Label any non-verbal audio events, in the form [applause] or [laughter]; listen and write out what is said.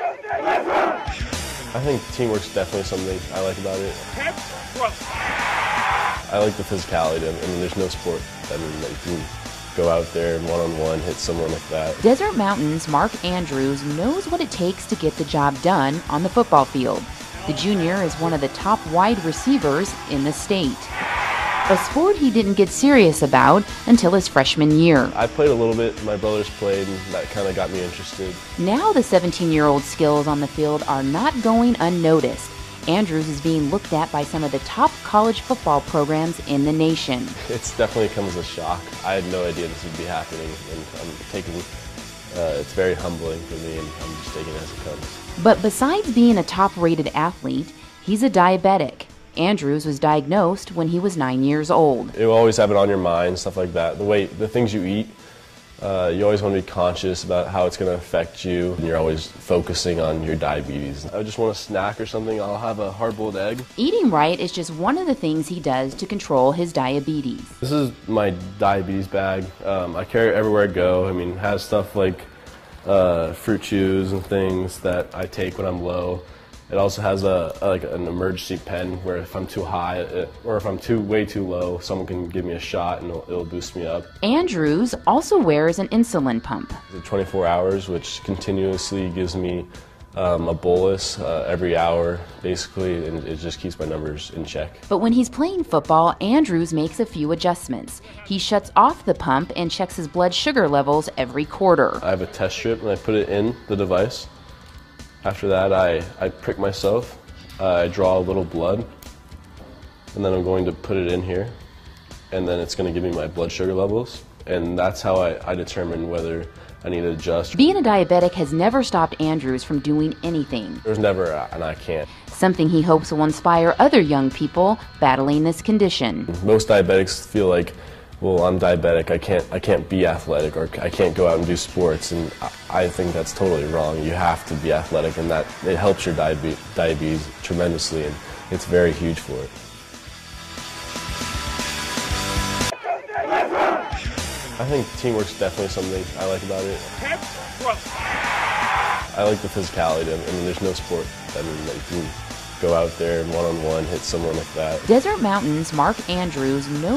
I think teamwork's definitely something I like about it. I like the physicality. I mean, there's no sport that, I mean, that you can go out there and one-on-one hit someone like that. Desert Mountain's Mark Andrews knows what it takes to get the job done on the football field. The junior is one of the top wide receivers in the state. A sport he didn't get serious about until his freshman year. I played a little bit. My brothers played, and that kind of got me interested. Now the 17 year old's skills on the field are not going unnoticed. Andrews is being looked at by some of the top college football programs in the nation. [laughs] It's definitely come as a shock. I had no idea this would be happening, and I'm taking. Uh, it's very humbling for me, and I'm just taking it as it comes. But besides being a top rated athlete, he's a diabetic. Andrews was diagnosed when he was nine years old. You always have it on your mind, stuff like that. The way, the things you eat, uh, you always want to be conscious about how it's going to affect you, and you're always focusing on your diabetes. I just want a snack or something. I'll have a hard-boiled egg. Eating right is just one of the things he does to control his diabetes. This is my diabetes bag. Um, I carry it everywhere I go. I mean, it has stuff like uh, fruit chews and things that I take when I'm low. It also has a, a, like an emergency pen where if I'm too high it, or if I'm too way too low, someone can give me a shot and it'll, it'll boost me up. Andrews also wears an insulin pump. It's 24 hours, which continuously gives me um, a bolus uh, every hour, basically, and it just keeps my numbers in check. But when he's playing football, Andrews makes a few adjustments. He shuts off the pump and checks his blood sugar levels every quarter. I have a test strip and I put it in the device. After that, I, I prick myself, uh, I draw a little blood, and then I'm going to put it in here, and then it's going to give me my blood sugar levels, and that's how I, I determine whether I need to adjust. Being a diabetic has never stopped Andrews from doing anything. There's never a, and I can't. Something he hopes will inspire other young people battling this condition. Most diabetics feel like well, I'm diabetic, I can't, I can't be athletic, or I can't go out and do sports, and I think that's totally wrong. You have to be athletic, and that it helps your diabe diabetes tremendously, and it's very huge for it. I think teamwork's definitely something I like about it. I like the physicality. of it. I mean, there's no sport I mean, that you go out there and one-on-one -on -one hit someone like that. Desert Mountain's Mark Andrews knows